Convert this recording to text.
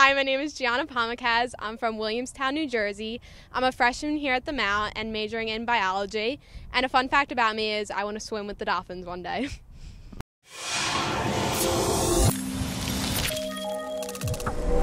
Hi, my name is Gianna Pomykacz. I'm from Williamstown, New Jersey. I'm a freshman here at the Mount and majoring in biology. And a fun fact about me is I want to swim with the dolphins one day.